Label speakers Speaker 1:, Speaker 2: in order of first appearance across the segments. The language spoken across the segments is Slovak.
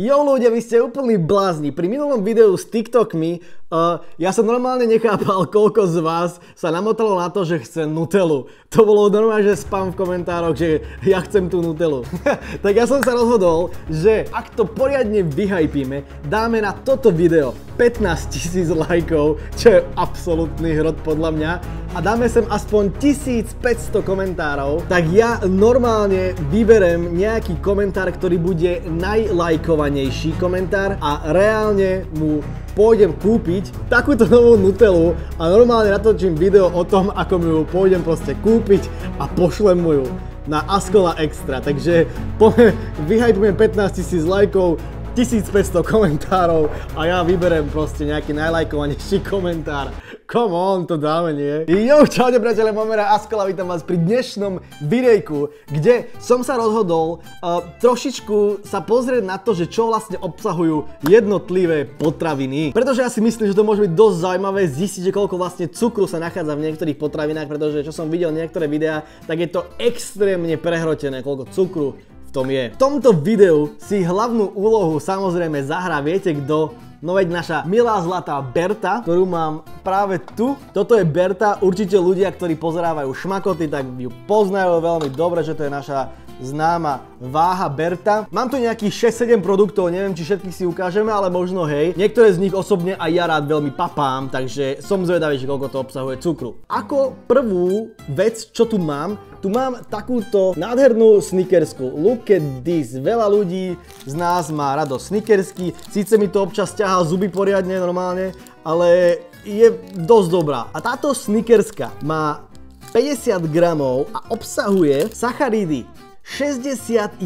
Speaker 1: Jo ľudia, vy ste úplní blázni. Pri minulom videu s TikTokmi uh, ja som normálne nechápal, koľko z vás sa namotalo na to, že chce Nutellu. To bolo normálne, že spam v komentároch, že ja chcem tú Nutellu. tak ja som sa rozhodol, že ak to poriadne vyhajpíme, dáme na toto video 15 tisíc lajkov, čo je absolútny hrot podľa mňa a dáme sem aspoň 1500 komentárov, tak ja normálne vyberem nejaký komentár, ktorý bude najlajkovanejší komentár a reálne mu pôjdem kúpiť takúto novú Nutellu a normálne natočím video o tom, ako mi ju pôjdem proste kúpiť a pošlem mu ju na Askola Extra. Takže vyhajpujem 15 000 lajkov, 1500 komentárov a ja vyberem proste nejaký najlajkovanejší komentár. Come on, to dáme, nie? Jo, čaute priateľe, Momera Askala, vítam vás pri dnešnom videjku, kde som sa rozhodol uh, trošičku sa pozrieť na to, že čo vlastne obsahujú jednotlivé potraviny. Pretože ja si myslím, že to môže byť dosť zaujímavé zistiť, že koľko vlastne cukru sa nachádza v niektorých potravinách, pretože čo som videl niektoré videá, tak je to extrémne prehrotené, koľko cukru tom je. V tomto videu si hlavnú úlohu samozrejme zahrá, viete kto? No veď naša milá zlatá Berta, ktorú mám práve tu. Toto je Berta, určite ľudia, ktorí pozerávajú šmakoty, tak ju poznajú veľmi dobre, že to je naša známa váha Berta. Mám tu nejakých 6-7 produktov, neviem či všetkých si ukážeme, ale možno hej. Niektoré z nich osobne aj ja rád veľmi papám, takže som zvedavý, že koľko to obsahuje cukru. Ako prvú vec, čo tu mám, tu mám takúto nádhernú snickersku. Look at this. Veľa ľudí z nás má rado snickersky. Síce mi to občas ťahá zuby poriadne normálne, ale je dosť dobrá. A táto snickerska má 50 gramov a obsahuje sacharidy 61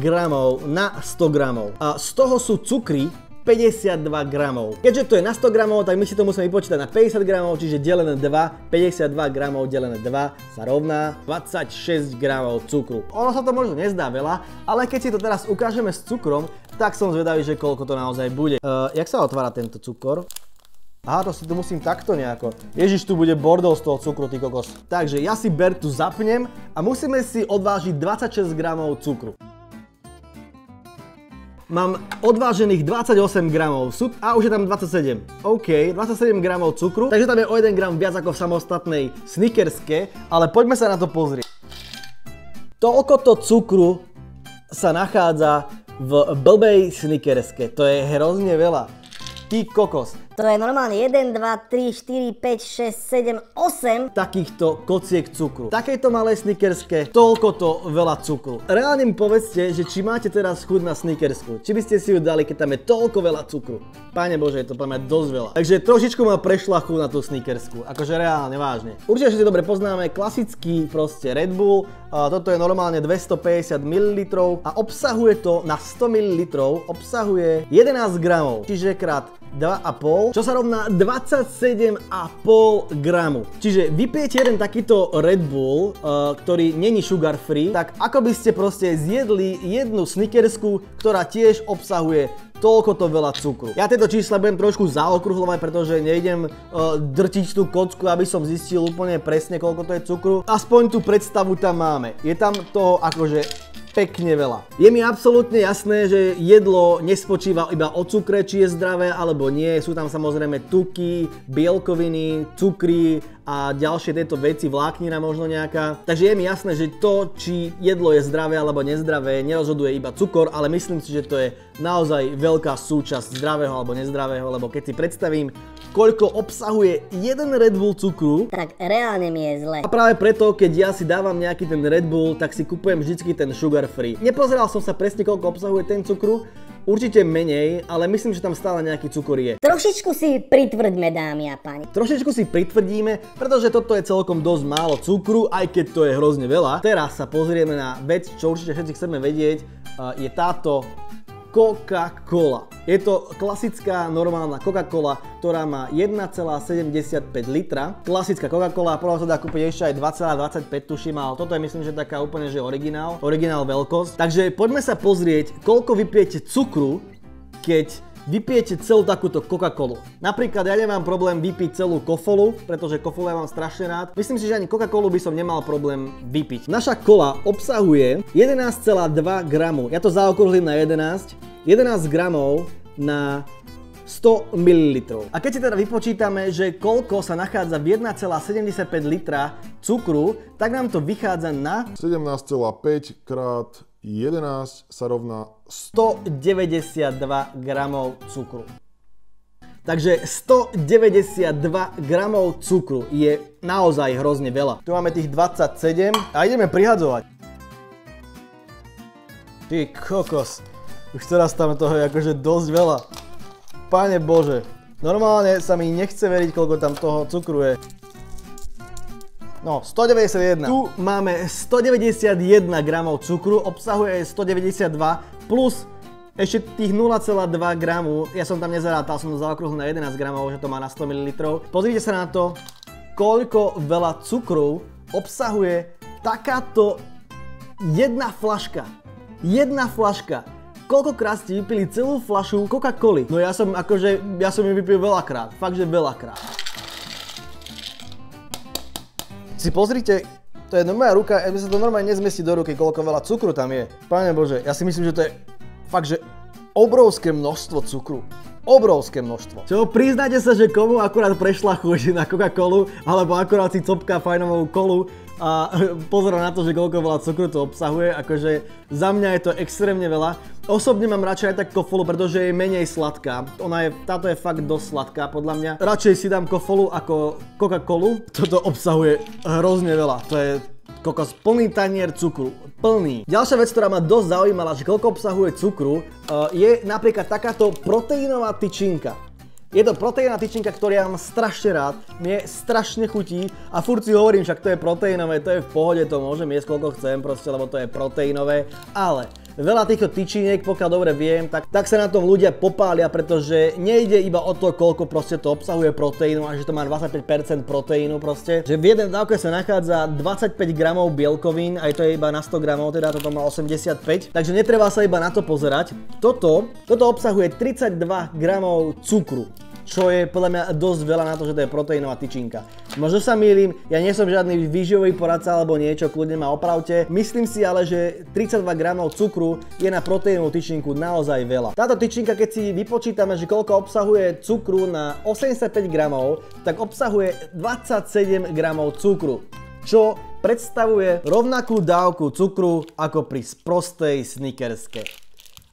Speaker 1: gramov na 100 gramov. A z toho sú cukry 52 gramov. Keďže to je na 100 gramov, tak my si to musíme vypočítať na 50 gramov, čiže delené 2, 52 gramov delené 2 sa rovná 26 gramov cukru. Ono sa to možno nezdá veľa, ale keď si to teraz ukážeme s cukrom, tak som zvedavý, že koľko to naozaj bude. Uh, jak sa otvára tento cukor? Aha, to si tu musím takto nejako. Ježiš, tu bude bordel z toho cukru, ty kokos. Takže ja si Bertu zapnem a musíme si odvážiť 26 gramov cukru. Mám odvážených 28 gramov a už je tam 27. OK, 27 gramov cukru, takže tam je o 1 gram viac ako v samostatnej snickerske, ale poďme sa na to pozrieť. Toľkoto cukru sa nachádza v blbej snickerske, to je hrozne veľa. Ty kokos.
Speaker 2: To je normálne 1, 2, 3, 4, 5, 6, 7, 8
Speaker 1: takýchto kociek cukru. Takejto malej snickerske, toľko to veľa cukru. Reálne mi povedzte, že či máte teraz chuť na snickersku, či by ste si ju dali, keď tam je toľko veľa cukru. Páne Bože, je to pre mňa dosť veľa. Takže trošičku ma prešla chuť na tú snickersku, akože reálne, vážne. Určite všetci dobre poznáme klasický proste Red Bull, toto je normálne 250 ml a obsahuje to na 100 ml obsahuje 11 gramov, čiže krát 2,5, čo sa rovná 27,5 gramu. Čiže vypijete jeden takýto Red Bull, uh, ktorý není sugar free, tak ako by ste proste zjedli jednu snickersku, ktorá tiež obsahuje toľko to veľa cukru. Ja tieto čísla budem trošku zaokrúhľovať, pretože nejdem uh, drtiť tú kocku, aby som zistil úplne presne, koľko to je cukru. Aspoň tú predstavu tam máme. Je tam toho akože pekne veľa. Je mi absolútne jasné, že jedlo nespočíva iba o cukre, či je zdravé alebo nie. Sú tam samozrejme tuky, bielkoviny, cukry a ďalšie tieto veci, vláknina možno nejaká. Takže je mi jasné, že to, či jedlo je zdravé alebo nezdravé, nerozhoduje iba cukor, ale myslím si, že to je naozaj veľká súčasť zdravého alebo nezdravého, lebo keď si predstavím, koľko obsahuje jeden Red Bull cukru.
Speaker 2: Tak reálne mi je zle.
Speaker 1: A práve preto, keď ja si dávam nejaký ten Red Bull, tak si kupujem vždycky ten sugar free. Nepozeral som sa presne, koľko obsahuje ten cukru, Určite menej, ale myslím, že tam stále nejaký cukor je.
Speaker 2: Trošičku si pritvrďme, dámy a páni.
Speaker 1: Trošičku si pritvrdíme, pretože toto je celkom dosť málo cukru, aj keď to je hrozne veľa. Teraz sa pozrieme na vec, čo určite všetci chceme vedieť, je táto Coca-Cola. Je to klasická normálna Coca-Cola, ktorá má 1,75 litra. Klasická Coca-Cola, prvá sa dá kúpiť ešte aj 2,25 tuším, ale toto je myslím, že taká úplne že originál, originál veľkosť. Takže poďme sa pozrieť, koľko vypijete cukru, keď vypijete celú takúto Coca-Colu. Napríklad ja nemám problém vypiť celú kofolu, pretože kofolu ja mám strašne rád. Myslím si, že ani Coca-Colu by som nemal problém vypiť. Naša kola obsahuje 11,2 gramu. Ja to zaokrúhlim na 11 11 gramov na 100 ml. A keď si teda vypočítame, že koľko sa nachádza v 1,75 litra cukru, tak nám to vychádza na
Speaker 3: 17,5 krát 11 sa rovná
Speaker 1: 192 gramov cukru. Takže 192 gramov cukru je naozaj hrozne veľa. Tu máme tých 27 a ideme prihadzovať. Ty kokos. Už teraz tam toho je akože dosť veľa. Pane Bože. Normálne sa mi nechce veriť, koľko tam toho cukru je. No, 191. Tu máme 191 gramov cukru, obsahuje 192 plus ešte tých 0,2 gramu, ja som tam nezarátal, som to zaokrúhl na 11 gramov, že to má na 100 ml. Pozrite sa na to, koľko veľa cukru obsahuje takáto jedna flaška. Jedna flaška. Koľkokrát ste vypili celú flašu Coca-Coly? No ja som akože, ja som ju vypil veľakrát, fakt že veľakrát si pozrite, to je moja ruka, ja sa to normálne nezmestí do ruky, koľko veľa cukru tam je. Pane Bože, ja si myslím, že to je fakt, že obrovské množstvo cukru. Obrovské množstvo. Čo, priznáte sa, že komu akurát prešla chuť na Coca-Colu, alebo akurát si copká fajnovú kolu a pozor na to, že koľko veľa cukru to obsahuje, akože za mňa je to extrémne veľa. Osobne mám radšej aj tak kofolu, pretože je menej sladká. Ona je, táto je fakt dosť sladká podľa mňa. Radšej si dám kofolu ako Coca-Colu. Toto obsahuje hrozne veľa. To je kokos plný tanier cukru. Plný. Ďalšia vec, ktorá ma dosť zaujímala, že koľko obsahuje cukru, eh, je napríklad takáto proteínová tyčinka. Je to proteína tyčinka, ktorý ja mám strašne rád, mne strašne chutí. A furt si hovorím, však to je proteínové, to je v pohode, to môžem jesť koľko chcem proste, lebo to je proteínové, ale veľa týchto tyčiniek, pokiaľ dobre viem, tak, tak sa na tom ľudia popália, pretože nejde iba o to, koľko proste to obsahuje proteínu a že to má 25% proteínu proste, že v jednej dávke sa nachádza 25 gramov bielkovín, aj to je iba na 100 gramov, teda toto má 85, takže netreba sa iba na to pozerať. Toto, toto obsahuje 32 gramov cukru čo je podľa mňa dosť veľa na to, že to je proteínová tyčinka. Možno sa mýlim, ja nie som žiadny výživový poradca alebo niečo, kľudne ma opravte. Myslím si ale, že 32 gramov cukru je na proteínovú tyčinku naozaj veľa. Táto tyčinka, keď si vypočítame, že koľko obsahuje cukru na 85 gramov, tak obsahuje 27 gramov cukru, čo predstavuje rovnakú dávku cukru ako pri sprostej snickerske.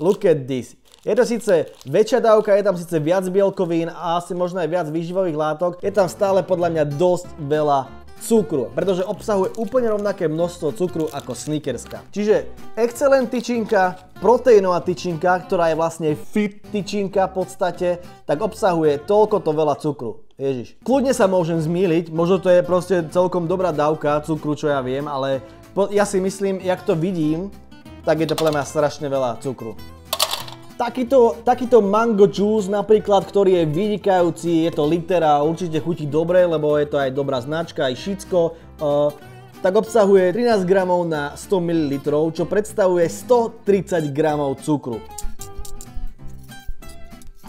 Speaker 1: Look at this. Je to síce väčšia dávka, je tam síce viac bielkovín a asi možno aj viac výživových látok, je tam stále podľa mňa dosť veľa cukru, pretože obsahuje úplne rovnaké množstvo cukru ako snickerska. Čiže excelent tyčinka, proteínová tyčinka, ktorá je vlastne fit tyčinka v podstate, tak obsahuje toľko to veľa cukru. Ježiš. Kľudne sa môžem zmýliť, možno to je proste celkom dobrá dávka cukru, čo ja viem, ale ja si myslím, jak to vidím, tak je to podľa mňa strašne veľa cukru. Takýto, takýto mango juice napríklad, ktorý je vynikajúci, je to litera, určite chutí dobre, lebo je to aj dobrá značka, aj šicko, uh, tak obsahuje 13 gramov na 100 ml, čo predstavuje 130 gramov cukru.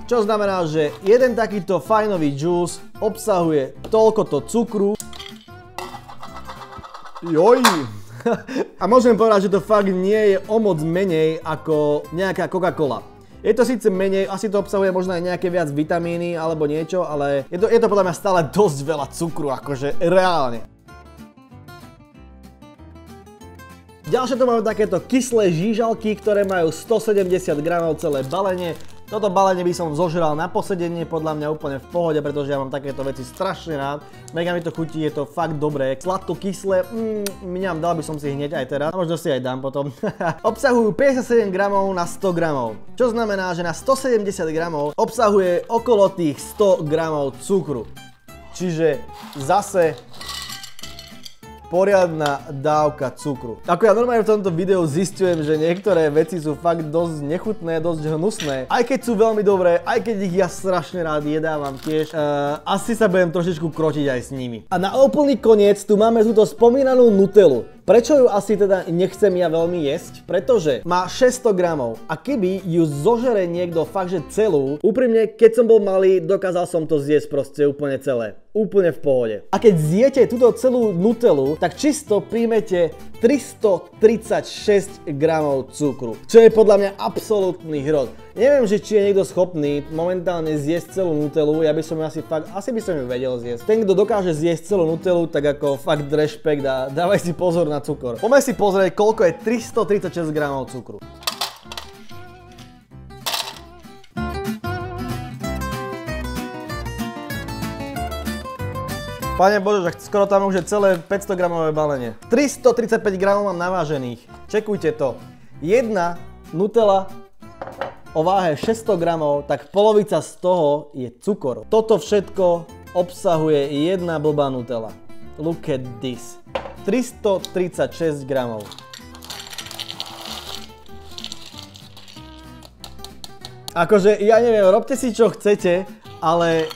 Speaker 1: Čo znamená, že jeden takýto fajnový juice obsahuje toľkoto cukru. Joj! A môžem povedať, že to fakt nie je o moc menej ako nejaká Coca-Cola. Je to síce menej, asi to obsahuje možno aj nejaké viac vitamíny alebo niečo, ale je to, je to podľa mňa stále dosť veľa cukru, akože reálne. Ďalšie tu máme takéto kyslé žížalky, ktoré majú 170 gramov celé balenie. Toto balenie by som zožral na posedenie, podľa mňa úplne v pohode, pretože ja mám takéto veci strašne rád. Mega mi to chutí, je to fakt dobré. Sladko kyslé, mm, mňam, dal by som si hneď aj teraz. A možno si aj dám potom. obsahujú 57 gramov na 100 gramov. Čo znamená, že na 170 gramov obsahuje okolo tých 100 gramov cukru. Čiže zase poriadna dávka cukru. Ako ja normálne v tomto videu zistujem, že niektoré veci sú fakt dosť nechutné, dosť hnusné. Aj keď sú veľmi dobré, aj keď ich ja strašne rád jedávam tiež, uh, asi sa budem trošičku krotiť aj s nimi. A na úplný koniec tu máme túto spomínanú Nutellu. Prečo ju asi teda nechcem ja veľmi jesť? Pretože má 600 gramov a keby ju zožere niekto fakt že celú, úprimne keď som bol malý, dokázal som to zjesť proste úplne celé. Úplne v pohode. A keď zjete túto celú Nutellu, tak čisto príjmete 336 gramov cukru, čo je podľa mňa absolútny hrod. Neviem, že či je niekto schopný momentálne zjesť celú nutelu, ja by som asi fakt, asi by som ju vedel zjesť. Ten, kto dokáže zjesť celú nutelu, tak ako fakt rešpekt a dávaj si pozor na cukor. Poďme si pozrieť, koľko je 336 gramov cukru. Pane Bože, že skoro tam už je celé 500 gramové balenie. 335 gramov mám navážených. Čekujte to. Jedna Nutella o váhe 600 gramov, tak polovica z toho je cukor. Toto všetko obsahuje jedna blbá Nutella. Look at this. 336 gramov. Akože, ja neviem, robte si čo chcete, ale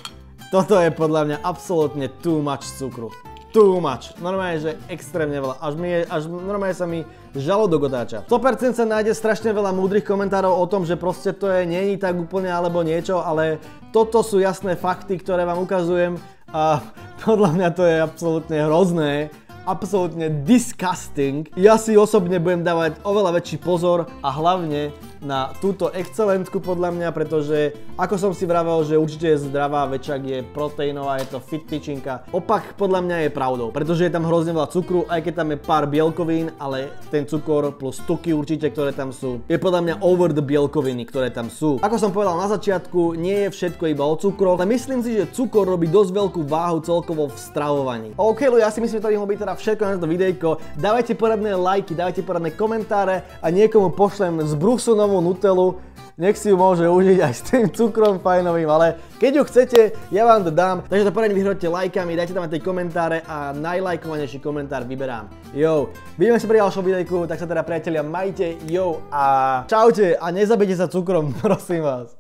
Speaker 1: toto je podľa mňa absolútne too much cukru. Too much. Normálne, že extrémne veľa. Až, mi je, až normálne sa mi žalodok otáča. 100% sa nájde strašne veľa múdrych komentárov o tom, že proste to je není tak úplne alebo niečo, ale toto sú jasné fakty, ktoré vám ukazujem a podľa mňa to je absolútne hrozné absolútne disgusting. Ja si osobne budem dávať oveľa väčší pozor a hlavne na túto excelentku podľa mňa, pretože ako som si vravel, že určite je zdravá, väčšak je proteínová, je to fit tyčinka. Opak podľa mňa je pravdou, pretože je tam hrozne veľa cukru, aj keď tam je pár bielkovín, ale ten cukor plus tuky určite, ktoré tam sú, je podľa mňa over the bielkoviny, ktoré tam sú. Ako som povedal na začiatku, nie je všetko iba o cukroch, ale myslím si, že cukor robí dosť veľkú váhu celkovo v stravovaní. OK, ja si myslím, že to by mohlo byť teda všetko na to videjko. Dávajte poradné lajky, dávajte poradné komentáre a niekomu pošlem z Brusunom novú Nutellu, nech si ju môže užiť aj s tým cukrom fajnovým, ale keď ju chcete, ja vám to dám, takže to poradne vyhroďte lajkami, dajte tam aj tie komentáre a najlajkovanejší komentár vyberám. Jo, vidíme sa pri ďalšom videjku, tak sa teda priatelia majte, jo a čaute a nezabite sa cukrom, prosím vás.